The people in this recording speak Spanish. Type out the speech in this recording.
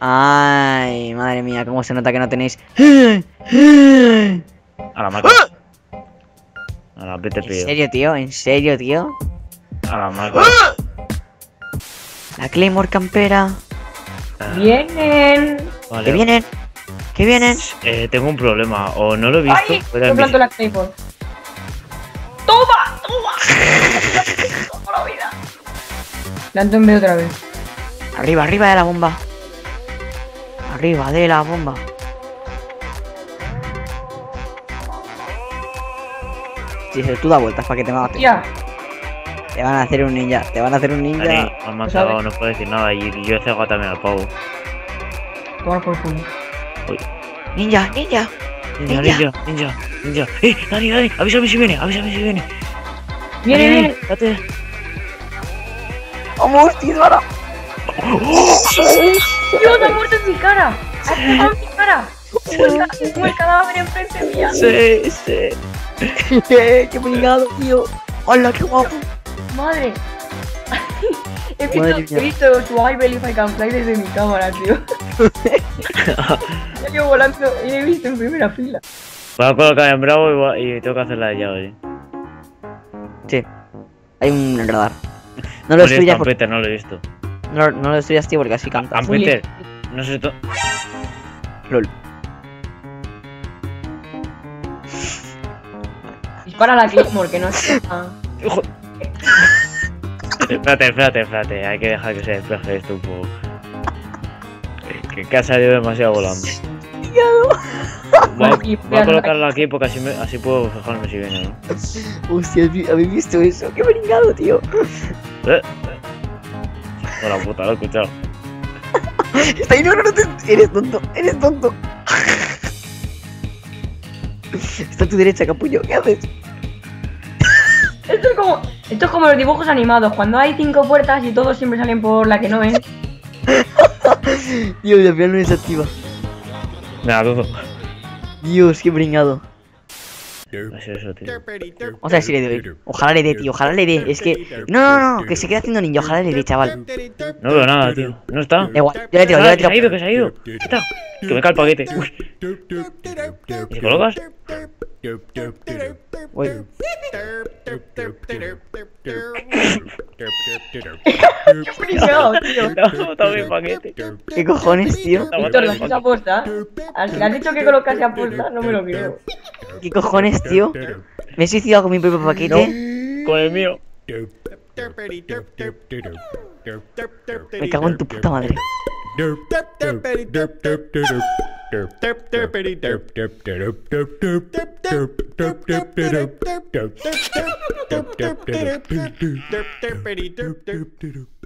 Ay, madre mía, cómo se nota que no tenéis. A la marca. A la vete ¿En pido. serio, tío? ¿En serio, tío? A la marca. La Claymore campera. Vienen. Vale. ¿Qué vienen? ¿Qué vienen? Eh, tengo un problema. O no lo he visto. ¡Ay! o era Yo en mi- planto la Claymore. ¡Toma! ¡Toma! ¡Toma la vida! Planto en medio otra vez. Arriba, arriba de la bomba. Arriba de la bomba. Sí, sí, tú da vueltas para que te maten. Tía, Te van a hacer un ninja. Te van a hacer un Dani, ninja. me han ¿Lo cagado, sabes? no puedo decir nada. Y yo he cegado también al pavo. toma por culo. Ninja, ninja. Ninja, Ninja. ninja, ninja, ninja. ¡Eh! Dani, Dani! Avísame si viene, avísame si viene. Viene, Dani, viene. Dani, date. ¡Vamos, Tidora! ¡Dios, cara! ¡Ha pegado en mi cara! Tengo el, cadáver enfrente mía. Sí, sí. ¡Qué pringado, tío! ¡Hola, qué guapo! Madre. He visto, he visto Survival If I Can Fly desde mi cámara, tío. Salió volando y he visto en primera fila. Voy a colocar en bravo y, y tengo que hacer la de llave. Sí. Hay un radar. No lo Oye, destruyas, por- Campeter, no lo he visto. no, no lo destruyas, tío, porque así cantas. Campeter, no sé to... LOL. Dispara la Claymore, que no es. Espérate, espérate, espérate. Hay que dejar que se despeje esto un poco. Que, que ha salido demasiado volando. Voy voy a colocarlo aquí porque así, me- así puedo fijarme si viene. ¿no? Hostia, ¿habéis visto eso? ¡Qué pringado, tío! ¿Eh? Hola puta, lo he escuchado. Está ahí, no, no, no, te- eres tonto, eres tonto. Está a tu derecha, capullo, ¿qué haces? Esto es como. Esto es como los dibujos animados, cuando hay cinco puertas y todos siempre salen por la que no ven. Dios, al final no es activa. Venga, todo. Dios, qué pringado. Así es eso, tío. Vamos a ver si le doy. Ojalá le dé, tío, ojalá le dé. Es que. No, no, no, que se quede haciendo ninja, ojalá le dé, chaval. No veo nada, tío. ¿No está? Da igual, yo le tiro, yo Ah, le que se ha tiro. ido, que se ha ido. ¿Qué está? Que me cae el paquete. Uy. ¿Y si colocas? Uy. No, está bien paquete. ¿Qué cojones, tío? Víctor, ¿lo has hecho aposta? Al que le has dicho que colocase aposta, no me lo creo. ¿Qué cojones, tío? Me he suicidado con mi propio paquete. Con el mío. Me cago en tu puta madre. Derp